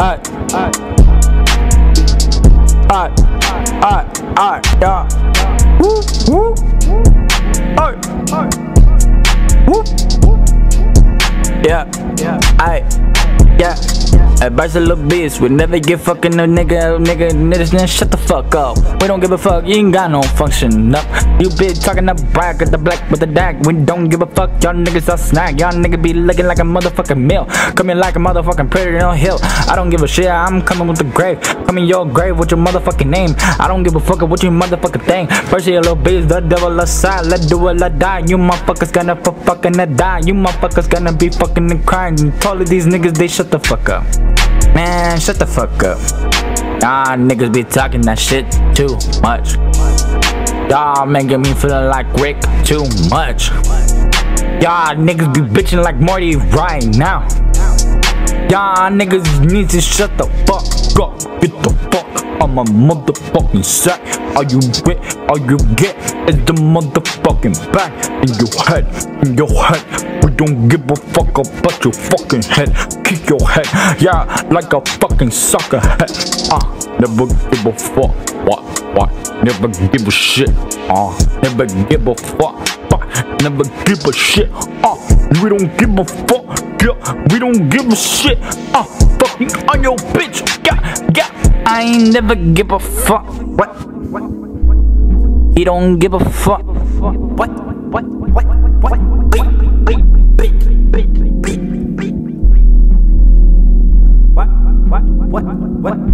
Alright, alright, alright, alright, yeah. Woo, woo, alright, woo, yeah, alright, yeah. A bunch of little bitch, we never give fucking no nigga, nigga, niggas, then shut the fuck up. We don't give a fuck, you ain't got no function up. You bitch talking up brag at the black with the dag. We don't give a fuck, y'all niggas are snack. Y'all niggas be looking like a motherfucking meal. Coming like a motherfucking predator on hill. I don't give a shit, I'm coming with the grave. Coming your grave with your motherfucking name. I don't give a fuck what you motherfucking thing. First you little bitch, the devil aside. Let's do it, let die. You motherfuckers gonna for fucking die. You motherfuckers gonna be fucking and crying. All of these niggas, they shut the fuck up. Man, shut the fuck up. Y'all niggas be talking that shit too much. Y'all making me feeling like Rick too much. Y'all niggas be bitching like Marty right now. Y'all niggas need to shut the fuck up. Get the fuck on my motherfucking sack. All you get, all you get is the motherfucking back in your head, in your head. Don't give a fuck about your fucking head. Kick your head, yeah, like a fucking sucker head. Uh, never give a fuck. What? What? Never give a shit. Uh, never give a fuck. Fuck. Never give a shit. Uh, we don't give a fuck. Yeah, we don't give a shit. Uh, fucking on your bitch. Yeah, yeah. I ain't never give a fuck. What? What? He don't give a fuck. What? What? What? What? Beep, What?